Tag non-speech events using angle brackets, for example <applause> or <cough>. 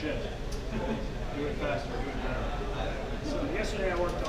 shift. <laughs> Do it faster, do it better. So yesterday I worked on